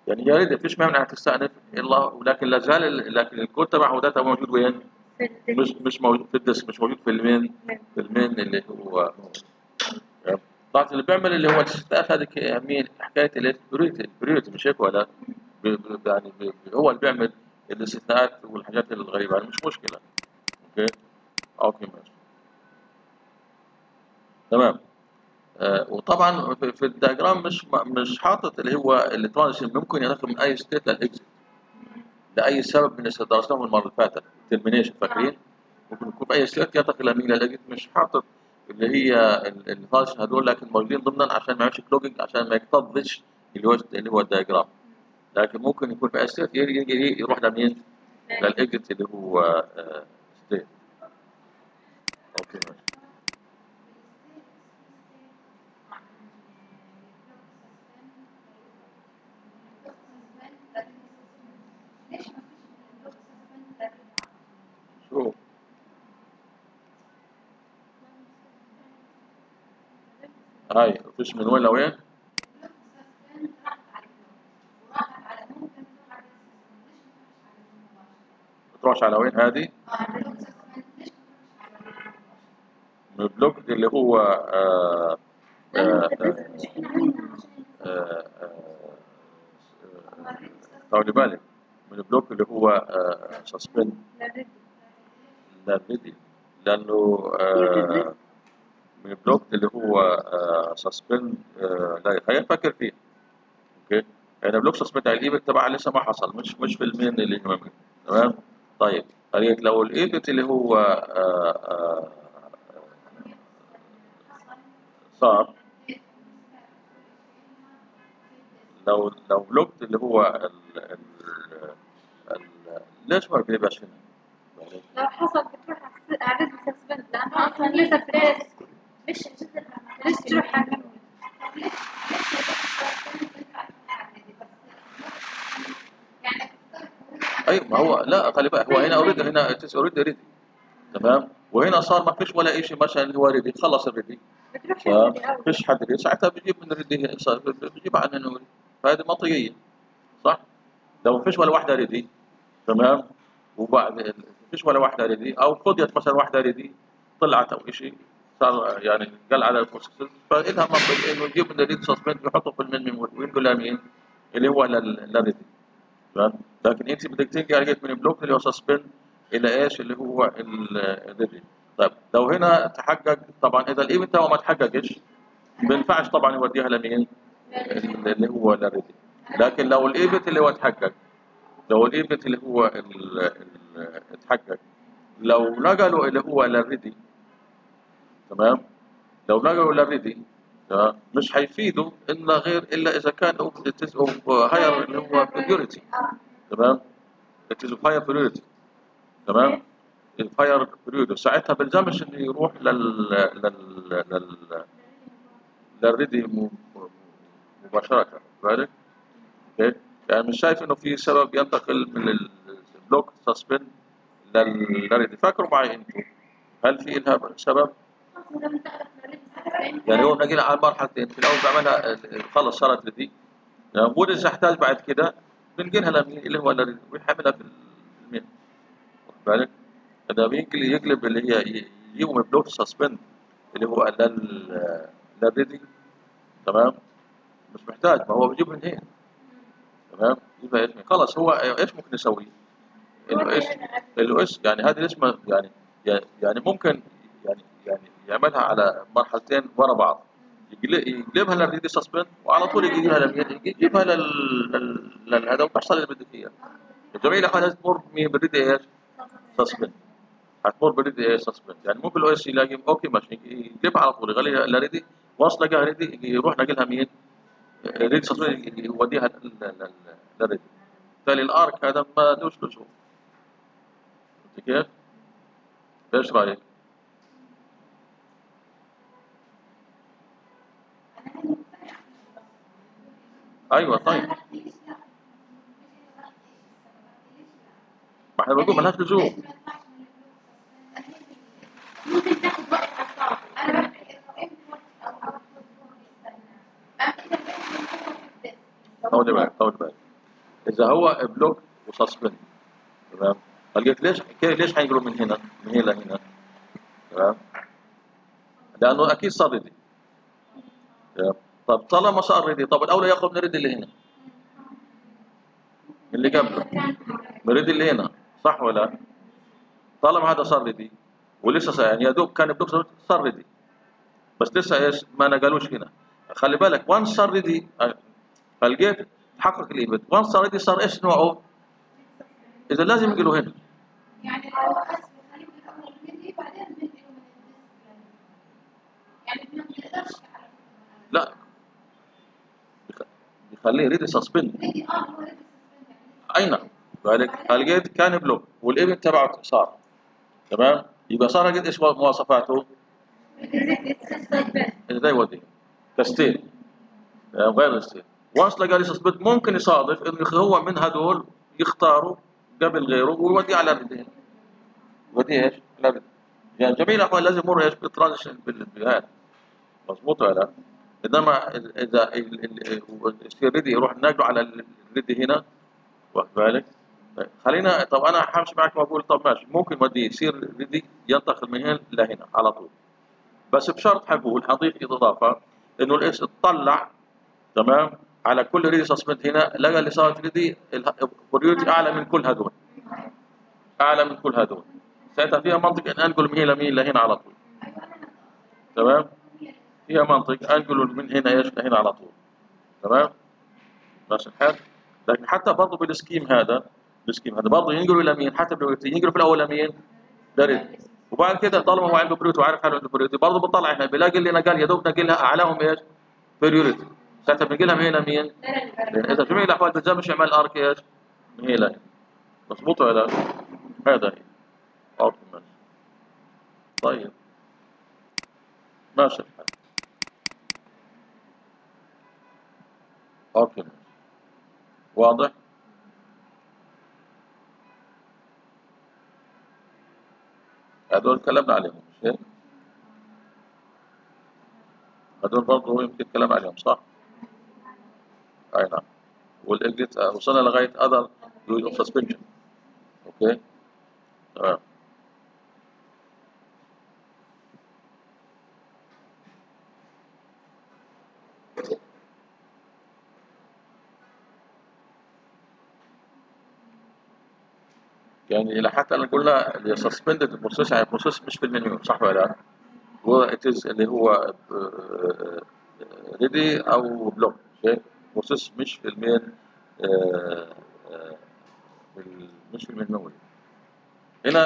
يعني هي ready فيش مانع تستأنف الا ولكن لا زال ال- لكن الكود تبعه ده موجود وين؟ مش مش موجود في ال disk مش موجود في ال main. في ال main اللي هو طبعا اللي بيعمل اللي هو الاستثناءات هذه مين حكاية ال priority ال priority مش هيك ولا؟ يعني هو اللي بيعمل الاستثناءات والحاجات الغريبة يعني مش مشكلة. okay؟ okay ماشي تمام. آه وطبعا في ال diagram مش مش حاطط اللي هو ال transition ممكن ينتقل من أي state لل exit لأي سبب من اللي درسناهم المرة اللي فاتت. termination فاكرين؟ ممكن يكون أي state ينتقل لمين لل exit مش حاطط اللي هي ال transition هذول لكن موجودين ضمنا عشان ما يعملش clogging عشان ما يكتظش اللي هو اللي هو ال diagram. لكن ممكن يكون في state يجي يروح لمين لل exit اللي هو state okay ماشي. شوف هاي مفيش من وين لوين؟ بتروحش على وين؟ هذه. من ال block اللي هو آه آه آه آه آه خلي بالك من ال block اللي هو suspend لل ready لأنه آه من ال block اللي هو suspend لا خلينا نفكر فيه. okay؟ يعني block suspend على ال event تبعها لسه ما حصل. مش مش في ال main اللي هو. تمام؟ طيب قالت لو ال event اللي هو آه آه صار. لو لو blocked اللي هو ال ال ليش ما بيبقاش هنا؟ لو حصل بتروح ready suspend لأنه أصلا لسه fresh مش ليش تروح على أيوه ما هو لا خلي بالك هو هنا already هنا it's already ready. تمام؟ وهنا صار ما فيش ولا شيء مثلا اللي هو ready خلص ال ready. أول. فيش حد ready. ساعتها بجيب من ال ready بجيب عن إنه فهذه منطقية صح؟ لو فيش ولا واحدة ready تمام؟ وبعد فيش ولا واحدة ready أو فضيت مثلا واحدة ready طلعت أو شيء صار يعني قال على ال processor فإلها منطق إنه يجيب من ال ready suspend يحطه في ال main memory وينقل مين؟ اللي هو لل- لل ready. لكن انت بدك تنقل لقيت من ال block اللي هو suspend إلى إيش اللي هو ال- ال ready طيب لو هنا تحقق طبعا إذا ال event هو ما تحققش ما ينفعش طبعا يوديها لمين؟ اللي هو لل ready لكن لو ال event اللي هو تحقق لو ال event اللي هو اتحقق لو نقلوا اللي هو لل ready تمام لو نقلوا لل ready تمام؟ مش هيفيدوا إلا غير إلا إذا كان of higher اللي هو priority تمام؟ It is higher priority. تمام؟ ال higher priority ساعتها بلزمش إنه يروح لل لل لل لل ready م- مباشرة. بالك okay يعني مش شايف إنه في سبب ينتقل من ال block suspend لل ready فاكروا معي أنتم هل في لها سبب؟ يعني هو بنجي على مرحلتين في الأول بعملها خلص صارت ready يعني موديز احتاج بعد كده بنقلها لمين اللي هو ويحملها في ال main واخد بالك؟ إذا بينقل يقلب اللي هي يجيبوا من block suspend اللي هو لل ready تمام؟ مش محتاج ما هو بيجيب من هنا. تمام؟ يبقى خلاص هو إيش ممكن يسوي؟ ال OS ال OS يعني هذه ال OS يعني يعني ممكن يعني يعني يعملها على مرحلتين ورا بعض يقل- يقلبها لل ready suspend وعلى طول يجيبها؟ يجيبها لل لل- للهذا وتحصل اللي بدك إياه جميع الاحوال لازم تمر بال ready إيش؟ suspend هتمر ب ready إيه suspend يعني ممكن ال OS يلاقي okay ماشي يجيبها على طول يخليها ل ready once لقاها ready يروح ناقلها مين؟ ready suspend يوديها لل- لل- لل ready بالتالي ال arc هذا ما دوش لزوم كيف؟ إيش رأيك؟ أيوه طيب. ما إحنا بنقول ملهاش لزوم ممكن تاخد وقت طول بالك طول بالك إذا هو block و suspend تمام. قلت ليش ليش حينقلوا من هنا؟ من هنا لهنا تمام. لأنه أكيد ready تمام. طب طالما صار ready طب الأولى ياخذ من اللي هنا. اللي قبله. من اللي هنا صح ولا لا؟ طالما هذا صار ready ولسه يعني يا دوب كان block صار ready. بس لسه إيش؟ ما نقلوش هنا. خلي بالك وان صار ready فلقيت تحقق ال event وان صار ready صار إيش نوعه؟ إذا لازم ينقلوا هنا. يعني لو أخذ خليهم الأول مني بعدين من ال disk. يعني ما بنقدرش لا. بيخليه ready suspend نيجي هو لسه اي نعم فلك لقيت كان block وال event تبعه صار. تمام؟ يبقى صار لقيت إيش مواصفاته؟ يوديه ك state يعني غير ال state once لقى suspend ممكن يصادف إنه هو من هذول يختاروا قبل غيره ويوديه على ال ready يوديه إيش؟ على يعني جميع الاحوال لازم يمر إيش؟ بال transition بالبيئات مضبوط ولا لا؟ إنما إذا ال- ال- ال- يصير ready يروح ناقله على ال ready هنا واخد بالك؟ طيب، خلينا طب أنا حمشي معك وأقول طب ماشي ممكن ودي يصير ready ينتقل من هنا لهنا على طول. بس بشرط حقول حضيف إضافة إنه ال OS اطلع تمام؟ على كل ready suspend هنا لقى اللي صار ready ال priority أعلى من كل هذول أعلى من كل هذول ساعتها فيها منطق إن أنقل من هنا لمين لهنا على طول. تمام؟ فيها منطق انقل من هنا إيش لهنا على طول. تمام؟ ماشي الحال؟ لكن حتى برضه بال scheme هذا ال scheme هذا برضه ينقلوا إلى مين؟ حتى بال priority ينقلوا في الأول لمين ل ready وبعد كده طالما هو عنده priority وعارف حاله عنده priority برضه بطلع هنا بيلاقي اللي نقل يا دوب نقلها أعلاهم إيش؟ priority ساعتها بنقلها من هنا مين؟ إذا جميع الأحوال بتلزمش يعمل arc إيش؟ من هنا. مضبوط ولا لا؟ هذا هي. ماشي. طيب. ماشي. ارك ماشي واضح؟ هذول تكلمنا عليهم مش هيك؟ هذول برضه يمكن كلام عليهم صح؟ أي نعم. وال exit وصلنا لغاية other use of suspension. okay؟ تمام. يعني إلى حتى أنا قلنا اللي suspended ال process يعني ال process مش في ال memory صح ولا لا؟ is اللي هو ready أو blocked process مش في ال main آه، آه، مش في ال memory هنا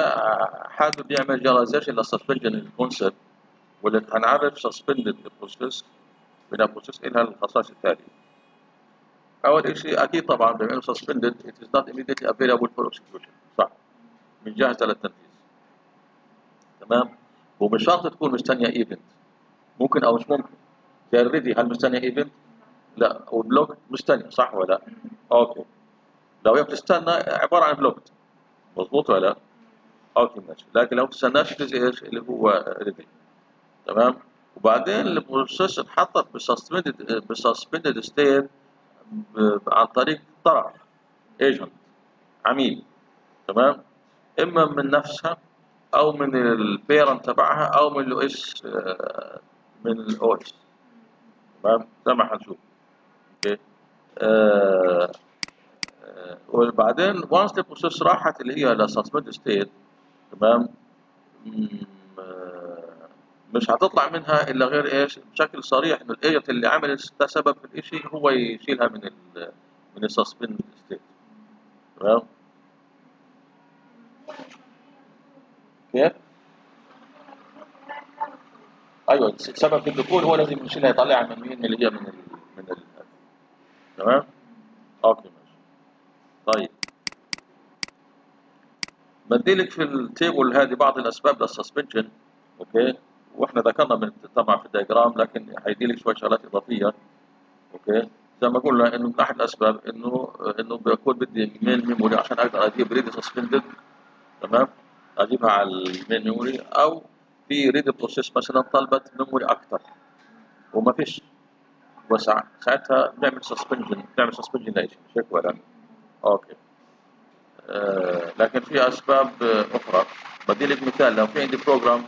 حابب يعمل generalization لل suspension ال concept واللي هنعرف suspended process من process لها الخصائص التالية. أول شيء أكيد طبعا بما انه suspended. It is not immediately available for execution. مش جاهزه للتنفيذ تمام؟ ومش شرط تكون مستنية event ممكن أو مش ممكن. زي ال ready هل مستنية event؟ لا. وال blocked مستنيه صح ولا لا؟ okay. لو هي بتستنى عبارة عن blocked مظبوط ولا لا؟ okay ماشي. لكن لو تستناش تجي إيش؟ اللي هو ready تمام؟ وبعدين ال process اتحطت ب suspended ب suspended state عن طريق طرف agent عميل. تمام؟ إما من نفسها أو من ال parent تبعها أو من ال OS من ال OS تمام؟ زي ما هنشوف okay؟ آه آه وبعدين و once ال process راحت اللي هي ل suspended state تمام؟ آه، مش هتطلع منها إلا غير إيش؟ بشكل صريح ان ال agent اللي عمل ده سبب في الشيء هو يشيلها من ال من ال suspended state تمام؟ كيف؟ أيوه سبب في الدخول هو لازم يشيلها يطلعها من مين اللي هي من ال من ال تمام؟ okay ماشي. طيب. بديلك في ال table هذه بعض الأسباب لل suspension okay؟ وإحنا ذكرنا من طبعا في ال diagram لكن هيديلك شوية شغلات إضافية okay؟ زي ما قلنا إنه من أحد الأسباب إنه إنه بيكون بدي main memory عشان أقدر أجيب ready suspended تمام؟ اجيبها على ال main memory أو في ready process مثلا طلبت memory أكثر وما فيش. وسع ساعتها بنعمل suspension بنعمل suspension ليش مش هيك ولا okay. آه لكن في أسباب أخرى. بدي لك مثال. لو في عندي program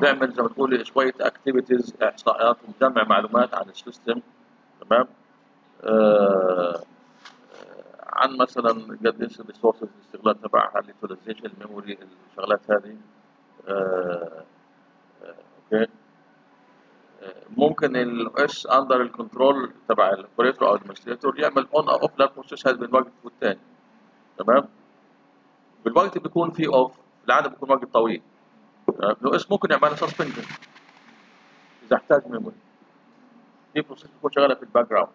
بيعمل زي ما تقولي شوية activities إحصائيات ومجمع معلومات عن ال system. تمام؟ آه، عن مثلا قديش ال resources الاستغلال تبعها ال utilization ال memory الشغلات هذه. آه آه okay. ممكن ال OS under ال control تبع ال operator أو ال administrator يعمل on أو off لل process هذا من وقت والتاني تمام؟ بالوقت بيكون فيه off العاده بيكون وقت طويل. ال OS ممكن يعمل suspension إذا احتاج memory في process بتكون شغالة في ال background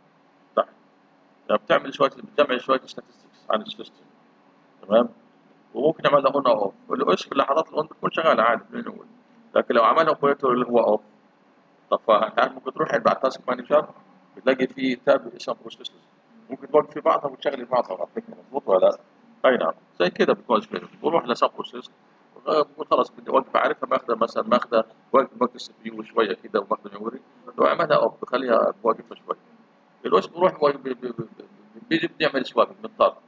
بتعمل شوية بتجمع شوية statistics عن ال system. تمام؟ وممكن يعملها on أو off وال OS في اللحظات ال on بتكون شغالة عادي من الأول لكن لو عملها operator اللي هو off طب فانت عارف ممكن تروح على task manager بتلاقي في tab اسمه processes ممكن توقف في بعضها وتشغل بعضها على فكره مظبوط ولا لا؟ أي نعم. زي كده بتكون فين بروح ل sub process خلاص بدي اوقف عارفها ماخذة مثلا ماخذة وقت وقت السي بي يو شوية كده وماخذة ميموري لو عملها اوف بخليها واقفة شوية. الوش بروح بيعمل سواب من الطاقه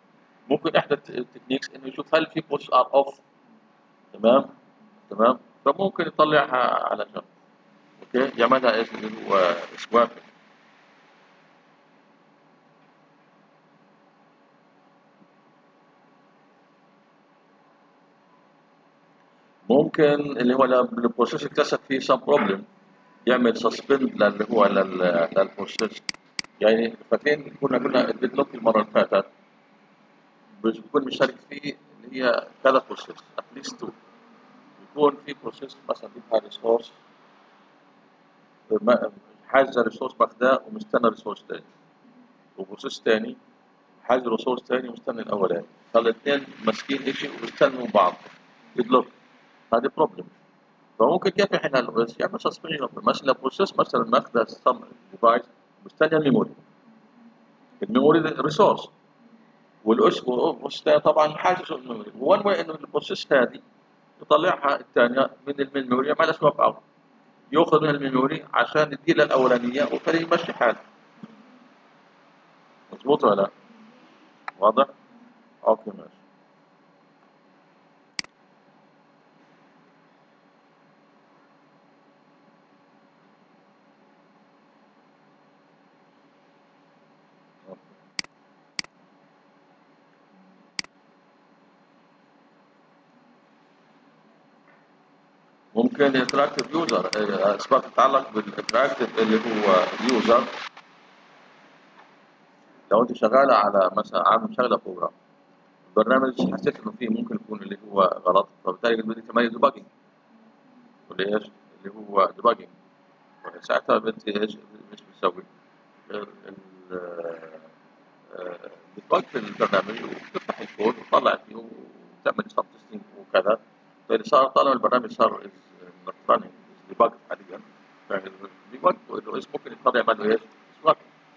ممكن إحدى التكنيكس إنه يشوف هل في بوش ار اوف تمام؟ تمام؟ فممكن يطلعها على جنب. أوكي؟ يعملها إيش؟ اللي هو سواب ممكن اللي هو ال process اكتشف فيه some problem يعمل suspend للي هو لل- لل process. يعني فاكرين كنا قلنا ال deadlock المرة اللي فاتت. بيكون مشارك فيه اللي هي ثلاث process at least two يكون في process مثلا فيها resource حاجة resource ماخداه ومستنى resource تاني. و process تاني حاجة resource تاني ومستنى الاولاني فالاثنين ماسكين شيء وبيستنوا بعض. deadlock هذه problem فممكن كيف إحنا يعمل suspension مثلا process مثلا ماخذه some device مستنيه ال memory. ال memory resource وال OS طبعا حاجة ال memory؟ one way إنه ال process هذه يطلعها الثانية من ال memory. يعملها swap out يأخذ من ال memory عشان يديها الأولانية وخليه يمشي حاله. مظبوط ولا لا؟ واضح؟ okay ماشي. ممكن ال interactive user أسباب تتعلق بال interactive اللي هو user لو أنت شغالة على مثلا عامل شغلة program البرنامج حسيت إنه فيه ممكن يكون اللي هو غلط فبالتالي بدك تعملي debugging ولا إيش؟ اللي هو debugging ساعتها بدك إيش؟ إيش بتسوي؟ ال- آه، بتوقف البرنامج وتفتح الكود وتطلع فيه وتعمل step testing وكذا. فاللي صار طالما البرنامج صار debug حاليا debug ال OS ممكن يضطر يعمل له إيش؟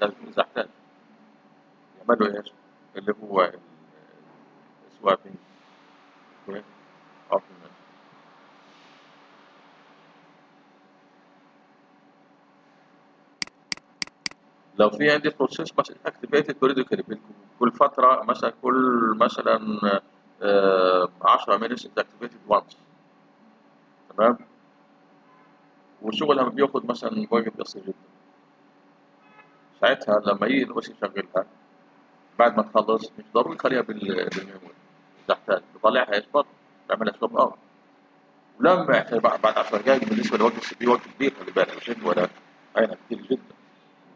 لازم احتاج يعمل له إيش؟ اللي هو لو في عندي process مثلا activated periodically كل فترة مثلا كل مثلا 10 minutes activated once تمام؟ وشغلها بياخد مثلا وقت قصير جدا. ساعتها لما يجي ال OS يشغلها بعد ما تخلص مش ضروري تخليها بال- بال memory. تحتاج تطلعها إيش برضه تعملها swap out ولما يحتاج بعد بعد 10 دقائق بالنسبة لوقت ال CPU وقت كبير خلي بالك مش ولا عينها كتير جدا.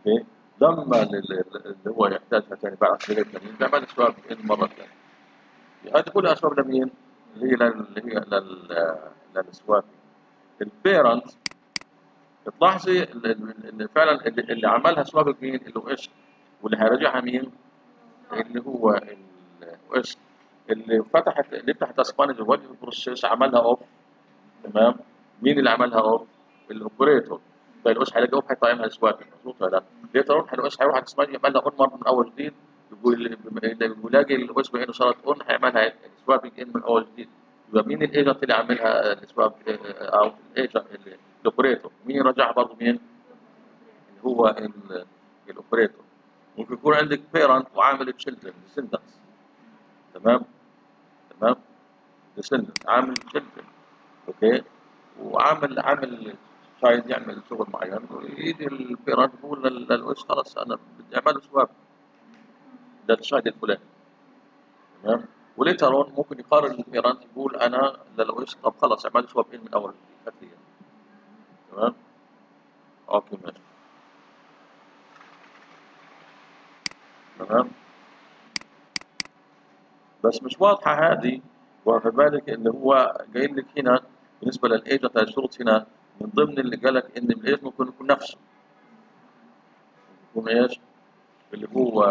أوكي؟ لما لل- اللي هو يحتاجها ثاني بعد 10 دقائق ثانيين تعمل swap مرة ثانية هذه كلها اسباب لمين؟ اللي هي لل- اللي هي لل- للسواب البيرنت تلاحظي ال- ال- إن فعلا اللي, اللي عملها سوابق مين؟ اللي هو إيش؟ واللي هيراجعها مين؟ اللي هو إيش؟ اللي فتحت اللي فتحت أسبانيا الوجه البروسيس عملها اوف تمام؟ مين اللي عملها اوف؟ الاوبريتور فالاوش هيلاقي اوف هيطعمها سوابق مظبوط ولا لا؟ later on ال OS هيروح على يعملها on مرة من أول جديد يقول يلاقي ال OS بأنه صارت on هيعملها swap in من أول جديد يبقى مين ال agent اللي عاملها ال swap أو ال agent اللي- ال operator مين رجعها برضه مين؟ اللي هو ال- operator ممكن يكون عندك parent وعامل children descendants تمام؟ تمام؟ descendants عامل children. أوكي؟ وعامل عامل child يعمل شغل معين. ويجي ال parent يقول لل- لل OS خلاص أنا بدي أعمل swap. لل child الفلاني. تمام؟ و later on ممكن يقارن ال parent يقول أنا لل OS طب خلاص أعمل swap من أول؟ خليه تمام أوكي ماشي تمام بس مش واضحة هذه وفي بالك اللي هو جاي لك هنا بالنسبة لل agent الشروط هنا من ضمن اللي قال لك إن ال agent ممكن يكون نفسه يكون إيش؟ اللي هو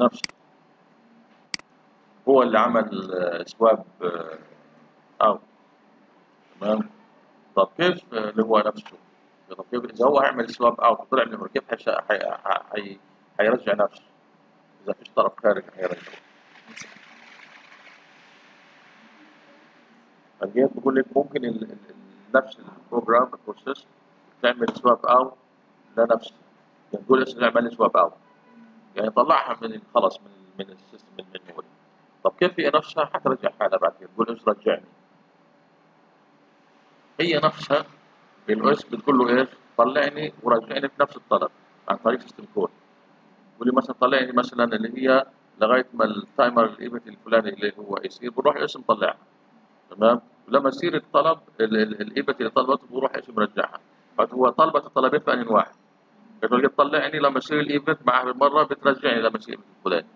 نفسه هو اللي عمل swap آه، out تمام؟ طب كيف اللي هو نفسه؟ طب كيف اذا هو هيعمل swap out وطلع من كيف حيرجع نفسه؟ إذا فيش طرف خارج هيرجعه فجيت بقول لك ممكن نفس ال program ال process تعمل swap out لنفسه. يعني تقول اعمل لي swap out يعني طلعها من خلاص من من ال system طب كيف هي نفسها؟ حترجع حالها بعد كده. تقول إيش رجعني؟ هي نفسها ال OS بتقول له إيش طلعني ورجعني في نفس الطلب عن طريق system call تقول لي مثلا طلعني مثلا اللي هي لغاية ما ال timer ال event الفلاني اللي هو يصير بروح اسم طلعها. تمام؟ ولما يصير الطلب ال- ال- event اللي طلبته بروح اسم مرجعها فهو طلبت الطلبين في أنهي واحد؟ بتقول لي طلعني لما يصير ال event معها بالمرة بترجعني لما يصير الفلاني.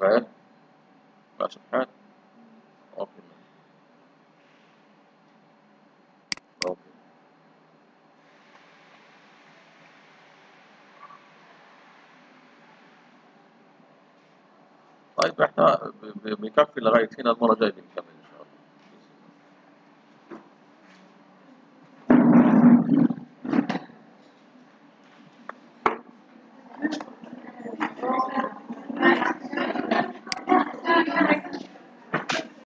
فاهم؟ أوكي أوكي. طيب إحنا بنكفي لغاية هنا المرة الجاية بنكمل.